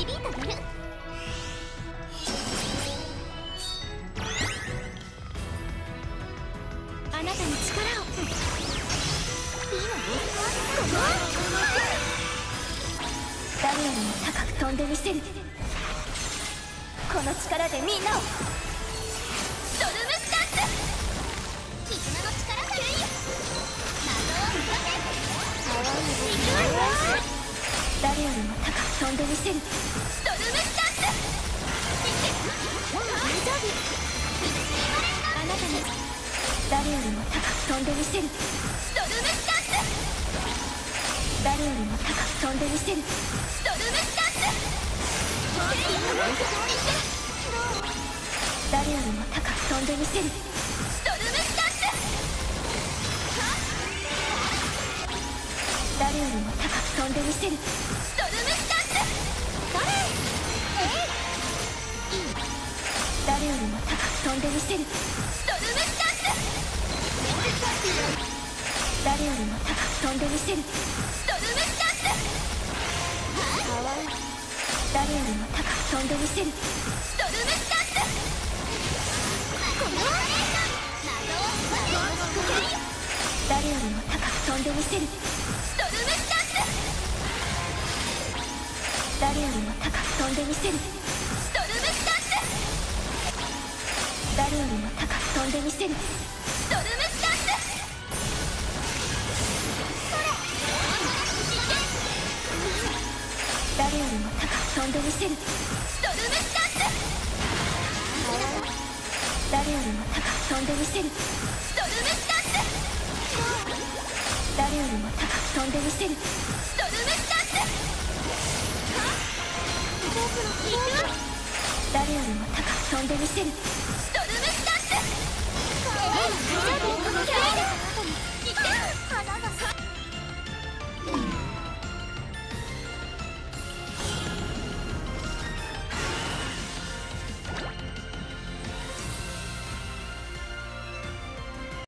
導いてあなたに力を。いいわ誰よりも高く飛んでみせる。この力でみんなを。も高く飛んでみせるストルムスタンス大丈夫あなたに誰よりも高く飛んでみせるストルムスタンス誰よりも高く飛んでみせるストルムスタンス誰よりも高く飛んでみせるストルムスタンス誰よりも高く飛んでみせる。誰よりも高く飛んでみせる。ストルムスタンス誰よりも高く飛んでみせるストルムスタンス誰よりも高く飛んでみせるストルムスタンスこの謎を仕掛ける誰よりも高く飛んでみせる誰よりも高く飛んでみせる。ストルムスタンス誰よりも高く飛んでみせる。ストルムスタンス誰よりも高く飛んでみせる。ストルムスタンス誰よりも高く飛んでみせる。ストルムスタンス誰よりも高く飛んでみせる。ストルムスタンス誰よりも高く飛んでみせる。